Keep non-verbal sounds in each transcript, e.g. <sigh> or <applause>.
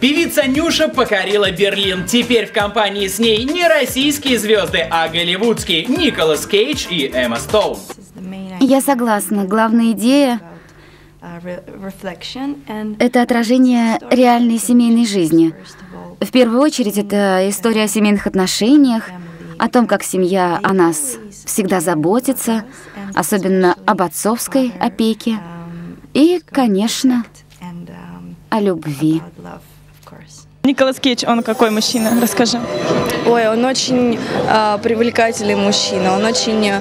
Певица Нюша покорила Берлин. Теперь в компании с ней не российские звезды, а голливудские Николас Кейдж и Эмма Стоун. Я согласна. Главная идея — это отражение реальной семейной жизни. В первую очередь, это история о семейных отношениях, о том, как семья о нас всегда заботится, особенно об отцовской опеке, и, конечно, о любви. Николас Кейдж, он какой мужчина? Расскажи. Ой, он очень э, привлекательный мужчина, он очень,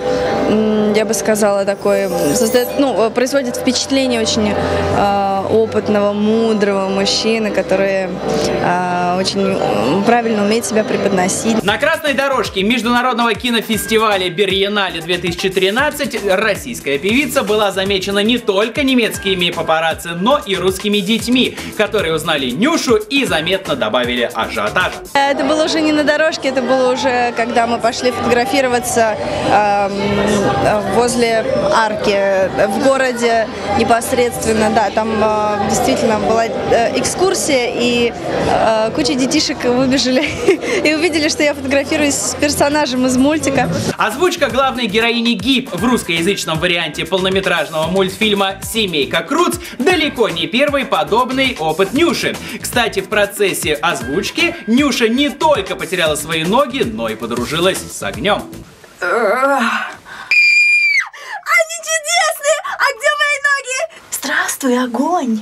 я бы сказала, такой, создает, ну, производит впечатление очень э, опытного, мудрого мужчины, который э, очень правильно умеет себя преподносить. На красной дорожке Международного кинофестиваля Берьенале 2013 российская певица была замечена не только немецкими папарацци, но и русскими детьми, которые узнали Нюшу и заметно заметно добавили ажиотажа. Это было уже не на дорожке, это было уже, когда мы пошли фотографироваться э, возле арки в городе непосредственно. Да, там э, действительно была э, экскурсия, и э, куча детишек выбежали <laughs> и увидели, что я фотографируюсь с персонажем из мультика. Озвучка главной героини Гип в русскоязычном варианте полнометражного мультфильма «Семейка Круц» далеко не первый подобный опыт Нюши. Кстати, в процессе процессе озвучки Нюша не только потеряла свои ноги, но и подружилась с огнем. Здравствуй, огонь!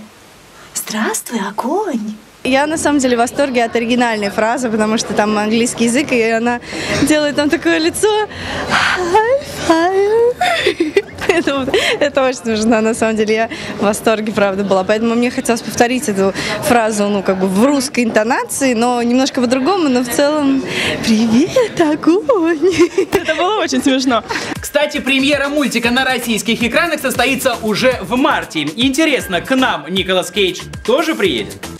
Здравствуй, огонь! Я на самом деле в восторге от оригинальной фразы, потому что там английский язык, и она делает там такое лицо. <laughs> Это, это очень смешно, на самом деле я в восторге, правда, была. Поэтому мне хотелось повторить эту фразу, ну, как бы в русской интонации, но немножко по-другому, но в целом «Привет, огонь!» Это было очень смешно. Кстати, премьера мультика на российских экранах состоится уже в марте. Интересно, к нам Николас Кейдж тоже приедет?